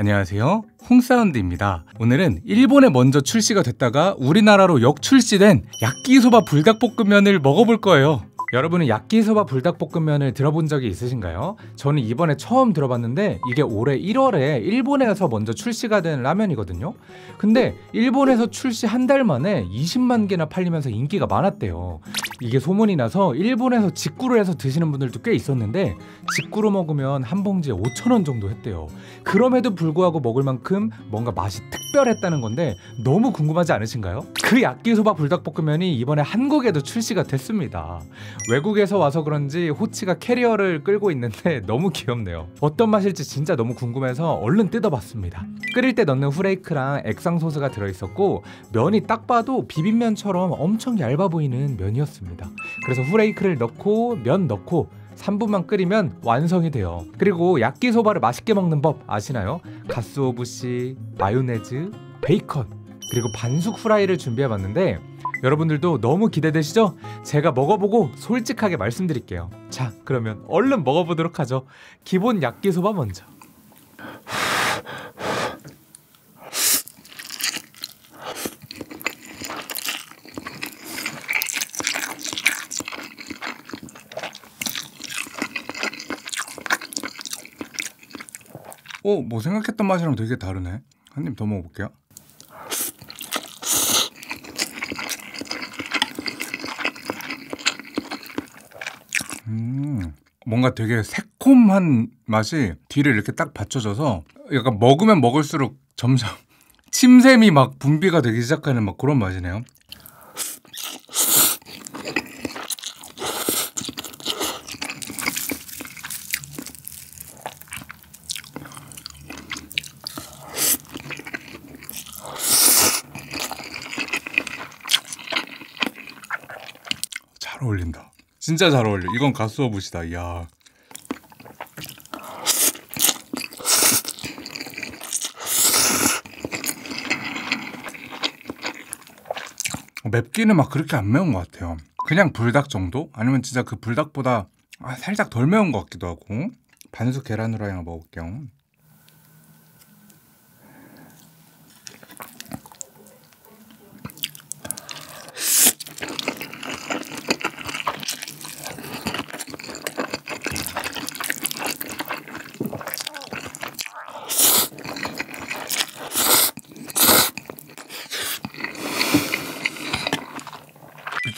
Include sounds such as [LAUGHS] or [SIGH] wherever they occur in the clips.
안녕하세요. 홍사운드입니다. 오늘은 일본에 먼저 출시가 됐다가 우리나라로 역출시된 야끼소바 불닭볶음면을 먹어볼 거예요. 여러분은 야끼소바 불닭볶음면을 들어본 적이 있으신가요? 저는 이번에 처음 들어봤는데 이게 올해 1월에 일본에서 먼저 출시가 된 라면이거든요. 근데 일본에서 출시 한 달 만에 20만 개나 팔리면서 인기가 많았대요. 이게 소문이 나서 일본에서 직구를 해서 드시는 분들도 꽤 있었는데 직구로 먹으면 한 봉지에 5천 원 정도 했대요. 그럼에도 불구하고 먹을 만큼 뭔가 맛이 특별했다는 건데 너무 궁금하지 않으신가요? 그 야끼소바 불닭볶음면이 이번에 한국에도 출시가 됐습니다. 외국에서 와서 그런지 호치가 캐리어를 끌고 있는데 [LAUGHS] 너무 귀엽네요. 어떤 맛일지 진짜 너무 궁금해서 얼른 뜯어봤습니다. 끓일 때 넣는 후레이크랑 액상 소스가 들어있었고 면이 딱 봐도 비빔면처럼 엄청 얇아 보이는 면이었습니다. 그래서 후레이크를 넣고 면 넣고 3분만 끓이면 완성이 돼요. 그리고 야끼소바를 맛있게 먹는 법 아시나요? 가스오부시, 마요네즈, 베이컨, 그리고 반숙 후라이를 준비해봤는데 여러분들도 너무 기대되시죠? 제가 먹어보고 솔직하게 말씀드릴게요. 자, 그러면 얼른 먹어보도록 하죠. 기본 야끼소바 먼저. 어, 뭐 생각했던 맛이랑 되게 다르네. 한 입 더 먹어볼게요. 뭔가 되게 새콤한 맛이 뒤를 이렇게 딱 받쳐줘서 약간 먹으면 먹을수록 점점 [LAUGHS] 침샘이 막 분비가 되기 시작하는 막 그런 맛이네요. 잘 어울린다. 진짜 잘 어울려. 이건 가스오부시다. 이야. 맵기는 막 그렇게 안 매운 것 같아요. 그냥 불닭 정도? 아니면 진짜 그 불닭보다 아, 살짝 덜 매운 것 같기도 하고. 반숙 계란 후라이 하나 먹을게요.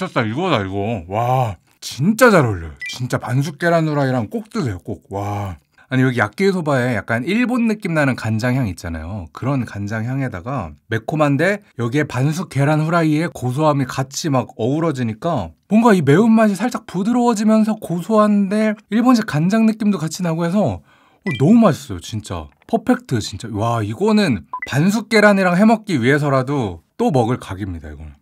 미쳤다 이거다 이거. 와 진짜 잘 어울려요. 진짜 반숙 계란 후라이랑 꼭 드세요 꼭와. 아니 여기 야끼소바에 약간 일본 느낌 나는 간장향 있잖아요. 그런 간장향에다가 매콤한데 여기에 반숙 계란 후라이의 고소함이 같이 막 어우러지니까 뭔가 이 매운맛이 살짝 부드러워지면서 고소한데 일본식 간장 느낌도 같이 나고 해서 어, 너무 맛있어요 진짜. 퍼펙트 진짜. 와 이거는 반숙 계란이랑 해먹기 위해서라도 또 먹을 각입니다 이거는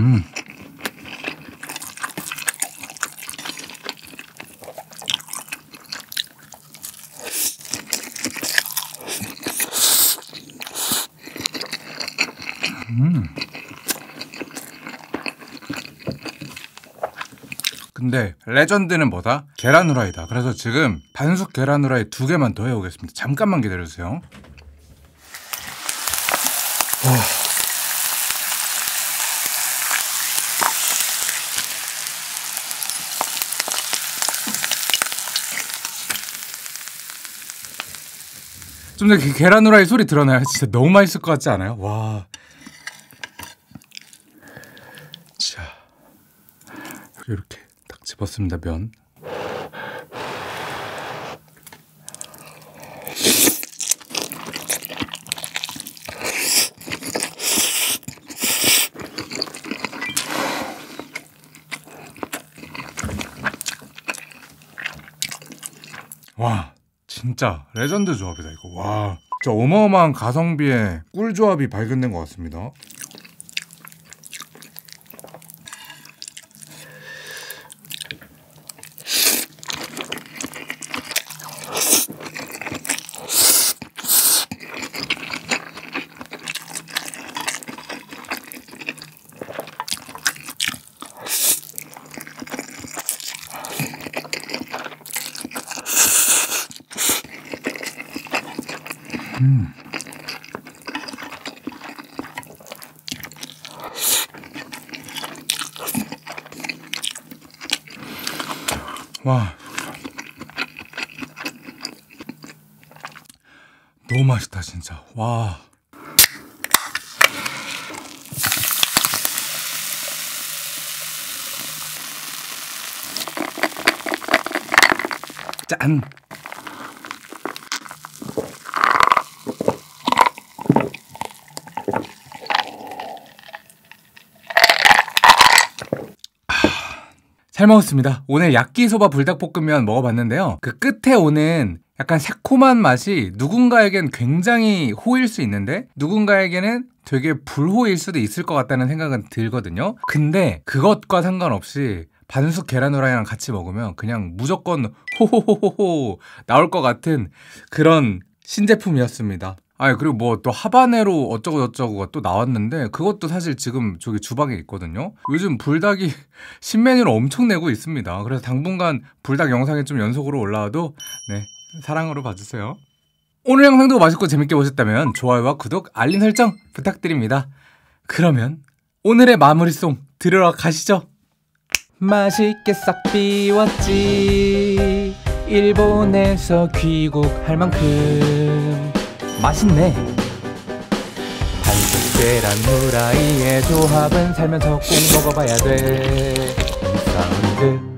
음. 음. 근데 레전드는 뭐다? 계란 후라이다. 그래서 지금 반숙 계란 후라이 두 개만 더 해오겠습니다. 잠깐만 기다려주세요. 좀 전에 그 계란 후라이 소리 들어나요? 진짜 너무 맛있을 것 같지 않아요? 와. 자, 이렇게 딱 집었습니다 면. 와 진짜 레전드 조합이다 이거. 와. 진짜 어마어마한 가성비의 꿀 조합이 발견된 것 같습니다 음. 와. 너무 맛있다, 진짜. 와. 짠! 잘 먹었습니다. 오늘 야끼소바 불닭볶음면 먹어봤는데요. 그 끝에 오는 약간 새콤한 맛이 누군가에겐 굉장히 호일 수 있는데 누군가에게는 되게 불호일 수도 있을 것 같다는 생각은 들거든요. 근데 그것과 상관없이 반숙 계란 후라이랑 같이 먹으면 그냥 무조건 호호호호호 나올 것 같은 그런 신제품이었습니다. 아 그리고 뭐 또 하바네로 어쩌고 저쩌고가 또 나왔는데 그것도 사실 지금 저기 주방에 있거든요. 요즘 불닭이 [LAUGHS] 신메뉴를 엄청 내고 있습니다. 그래서 당분간 불닭 영상이 좀 연속으로 올라와도 네 사랑으로 봐주세요. 오늘 영상도 맛있고 재밌게 보셨다면 좋아요와 구독, 알림 설정 부탁드립니다. 그러면 오늘의 마무리송 들으러 가시죠. 맛있게 싹 비웠지 일본에서 귀국할 만큼 맛있네. 반죽대랑 후라이의 조합은 살면서 꼭 먹어봐야 돼. 사운드.